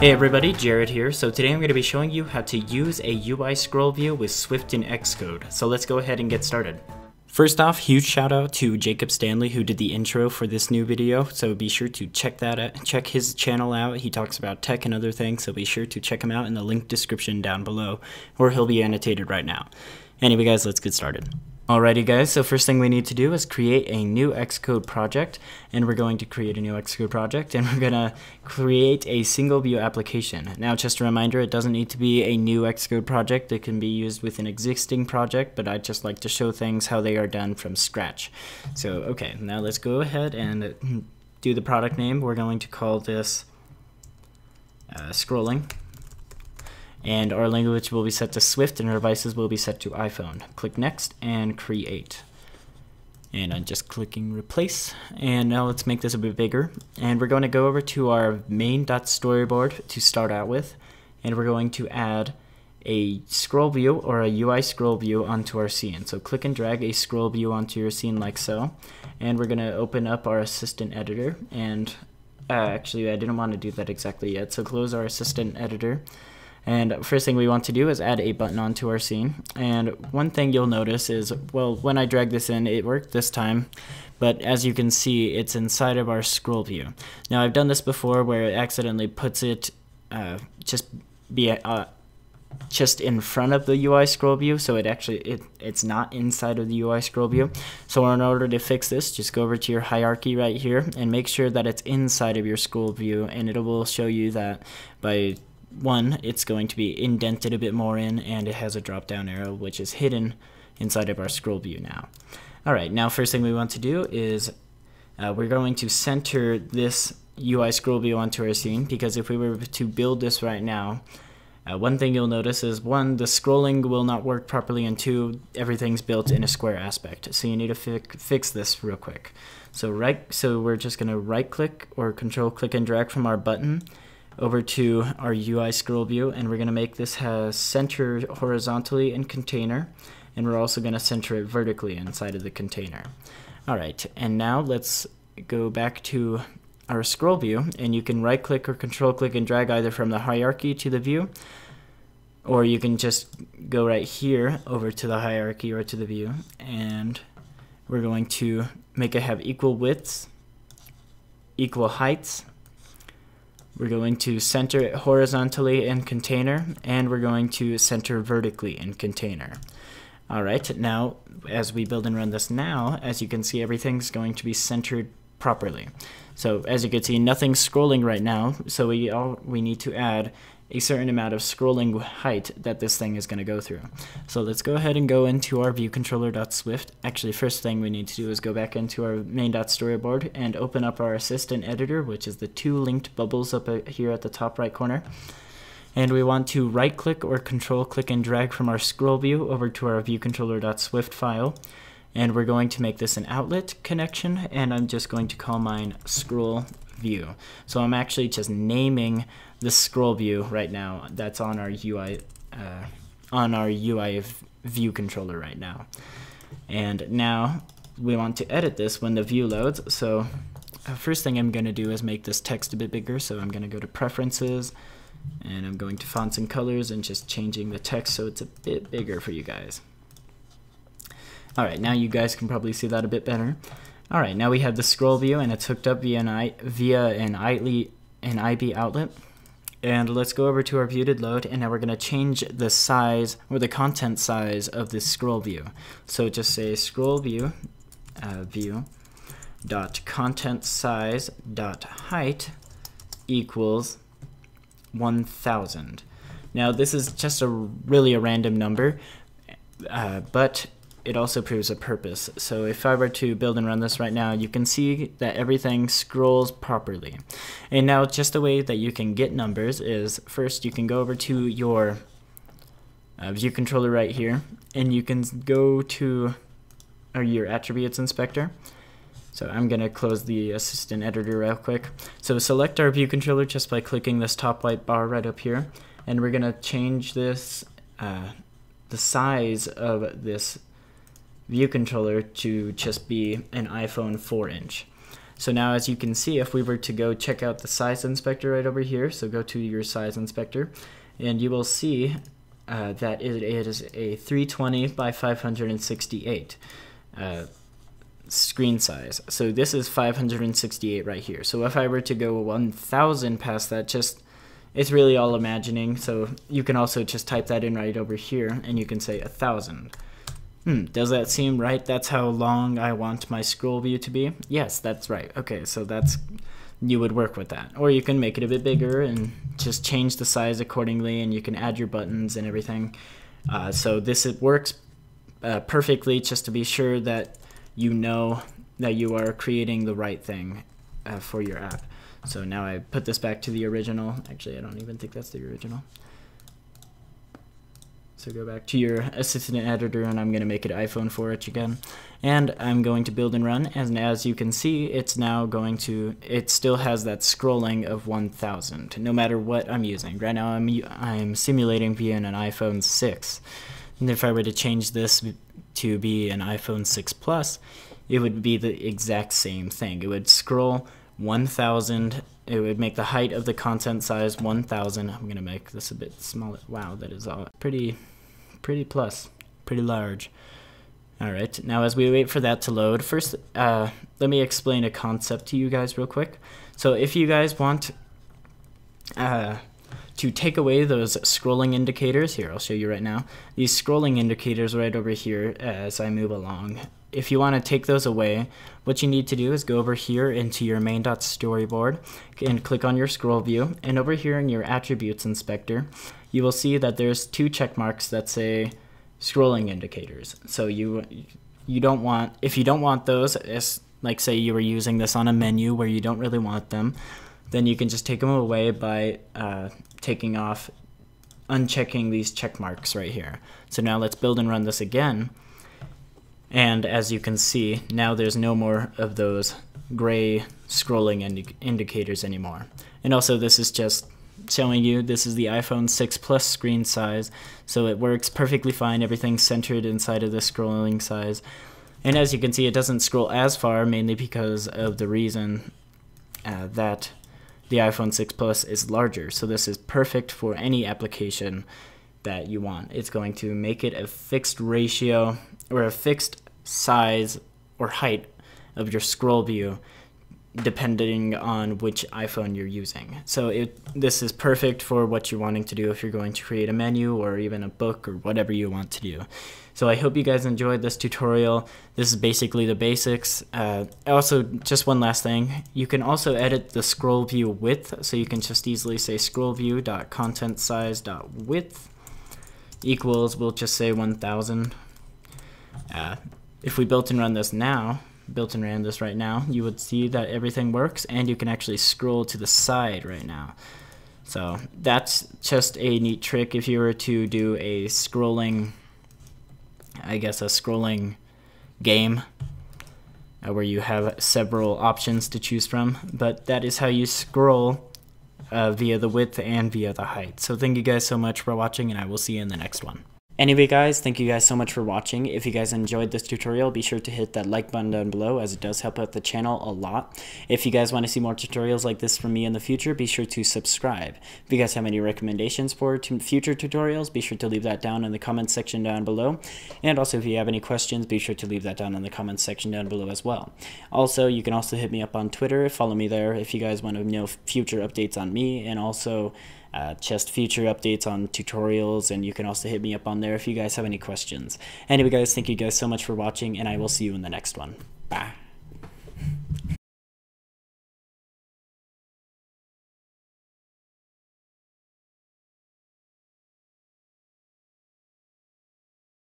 Hey everybody, Jared here. So today I'm going to be showing you how to use a UI scroll view with Swift and Xcode. So let's go ahead and get started. First off, huge shout out to Jacob Stanley who did the intro for this new video. So be sure to check that out, check his channel out. He talks about tech and other things, so be sure to check him out in the link description down below, or he'll be annotated right now. Anyway guys, let's get started. Alrighty guys, so first thing we need to do is create a new Xcode project and we're going to create a new Xcode project and we're going to create a single view application. Now just a reminder, it doesn't need to be a new Xcode project, it can be used with an existing project, but I'd just like to show things how they are done from scratch. So okay, now let's go ahead and do the product name. We're going to call this uh, scrolling and our language will be set to Swift and our devices will be set to iPhone. Click Next and Create. And I'm just clicking Replace. And now let's make this a bit bigger. And we're going to go over to our main.storyboard to start out with. And we're going to add a scroll view or a UI scroll view onto our scene. So click and drag a scroll view onto your scene like so. And we're going to open up our assistant editor. And uh, actually, I didn't want to do that exactly yet. So close our assistant editor and first thing we want to do is add a button onto our scene. And one thing you'll notice is, well, when I drag this in, it worked this time. But as you can see, it's inside of our scroll view. Now, I've done this before where it accidentally puts it uh, just be uh, just in front of the UI scroll view, so it actually it, it's not inside of the UI scroll view. So in order to fix this, just go over to your hierarchy right here and make sure that it's inside of your scroll view, and it will show you that by one, it's going to be indented a bit more in, and it has a drop-down arrow, which is hidden inside of our scroll view now. All right, now first thing we want to do is uh, we're going to center this UI scroll view onto our scene, because if we were to build this right now, uh, one thing you'll notice is one, the scrolling will not work properly, and two, everything's built in a square aspect. So you need to fi fix this real quick. So right, so we're just gonna right click or control click and drag from our button over to our UI scroll view and we're going to make this has center horizontally in container and we're also going to center it vertically inside of the container. Alright, and now let's go back to our scroll view and you can right click or control click and drag either from the hierarchy to the view or you can just go right here over to the hierarchy or to the view and we're going to make it have equal widths, equal heights, we're going to center it horizontally in container, and we're going to center vertically in container. All right, now as we build and run this now, as you can see, everything's going to be centered properly. So as you can see, nothing's scrolling right now, so we all we need to add a certain amount of scrolling height that this thing is going to go through. So let's go ahead and go into our viewcontroller.swift. Actually, first thing we need to do is go back into our main.storyboard and open up our assistant editor, which is the two linked bubbles up uh, here at the top right corner. And we want to right click or control click and drag from our scroll view over to our viewcontroller.swift file. And we're going to make this an outlet connection, and I'm just going to call mine scroll view. So I'm actually just naming the scroll view right now that's on our UI uh, on our UI view controller right now. And now we want to edit this when the view loads. So uh, first thing I'm going to do is make this text a bit bigger. So I'm going to go to preferences and I'm going to fonts and colors and just changing the text so it's a bit bigger for you guys. All right, now you guys can probably see that a bit better. All right, now we have the scroll view and it's hooked up via an, I, via an, an IB outlet. And let's go over to our viewDidLoad and now we're going to change the size or the content size of this scroll view. So just say scroll view uh, view dot content size dot height equals 1000. Now this is just a really a random number, uh, but it also proves a purpose. So if I were to build and run this right now, you can see that everything scrolls properly. And now just the way that you can get numbers is first you can go over to your uh, view controller right here and you can go to or your attributes inspector. So I'm going to close the assistant editor real quick. So select our view controller just by clicking this top white bar right up here. And we're going to change this, uh, the size of this view controller to just be an iPhone 4 inch. So now as you can see, if we were to go check out the size inspector right over here, so go to your size inspector, and you will see uh, that it, is a 320 by 568 uh, screen size. So this is 568 right here. So if I were to go 1000 past that, just it's really all imagining. So you can also just type that in right over here and you can say a thousand. Hmm, does that seem right? That's how long I want my scroll view to be? Yes, that's right. Okay, so that's you would work with that. Or you can make it a bit bigger and just change the size accordingly and you can add your buttons and everything. Uh, so this it works uh, perfectly just to be sure that you know that you are creating the right thing uh, for your app. So now I put this back to the original. Actually, I don't even think that's the original. So go back to your assistant editor and I'm going to make it iPhone 4H again. And I'm going to build and run and as you can see it's now going to, it still has that scrolling of 1000 no matter what I'm using. Right now I'm, I'm simulating via an iPhone 6. And if I were to change this to be an iPhone 6 Plus, it would be the exact same thing. It would scroll 1000 it would make the height of the content size 1000 i'm to make this a bit smaller. Wow that is all pretty pretty plus. Pretty large. All right. Now as we wait for that to load first uh, let me explain a concept to you guys real quick. So if you guys want uh, to take away those scrolling indicators here i'll show you right now these scrolling indicators right over here as i move along if you want to take those away, what you need to do is go over here into your main.storyboard and click on your scroll view. And over here in your attributes inspector, you will see that there's two check marks that say scrolling indicators. So you you don't want if you don't want those, as like say you were using this on a menu where you don't really want them, then you can just take them away by uh, taking off unchecking these check marks right here. So now let's build and run this again. And as you can see, now there's no more of those gray scrolling indi indicators anymore. And also this is just showing you this is the iPhone 6 Plus screen size, so it works perfectly fine. Everything's centered inside of the scrolling size. And as you can see, it doesn't scroll as far, mainly because of the reason uh, that the iPhone 6 Plus is larger. So this is perfect for any application that you want. It's going to make it a fixed ratio or a fixed size or height of your scroll view depending on which iPhone you're using. So it, this is perfect for what you're wanting to do if you're going to create a menu or even a book or whatever you want to do. So I hope you guys enjoyed this tutorial. This is basically the basics. Uh, also, just one last thing. You can also edit the scroll view width. So you can just easily say scroll view.contentsize.width equals, we'll just say 1000. Uh, if we built and run this now, built and ran this right now, you would see that everything works and you can actually scroll to the side right now. So that's just a neat trick if you were to do a scrolling, I guess a scrolling game uh, where you have several options to choose from. But that is how you scroll uh, via the width and via the height. So thank you guys so much for watching and I will see you in the next one. Anyway guys, thank you guys so much for watching. If you guys enjoyed this tutorial, be sure to hit that like button down below as it does help out the channel a lot. If you guys want to see more tutorials like this from me in the future, be sure to subscribe. If you guys have any recommendations for future tutorials, be sure to leave that down in the comments section down below. And also if you have any questions, be sure to leave that down in the comments section down below as well. Also, you can also hit me up on Twitter, follow me there if you guys want to know future updates on me and also uh, just future updates on tutorials, and you can also hit me up on there if you guys have any questions. Anyway, guys, thank you guys so much for watching, and I will see you in the next one. Bye.